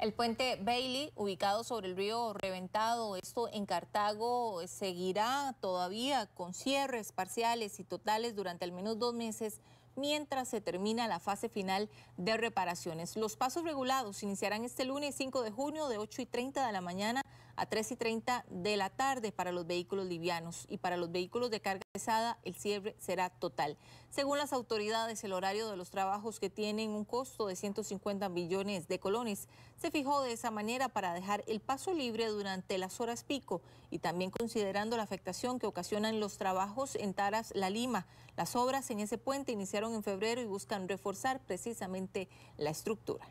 El puente Bailey, ubicado sobre el río Reventado, esto en Cartago, seguirá todavía con cierres parciales y totales durante al menos dos meses mientras se termina la fase final de reparaciones. Los pasos regulados iniciarán este lunes 5 de junio de 8 y 30 de la mañana a 3 y 30 de la tarde para los vehículos livianos y para los vehículos de carga pesada el cierre será total. Según las autoridades, el horario de los trabajos que tienen un costo de 150 millones de colones se fijó de esa manera para dejar el paso libre durante las horas pico y también considerando la afectación que ocasionan los trabajos en Taras La Lima. Las obras en ese puente iniciaron en febrero y buscan reforzar precisamente la estructura.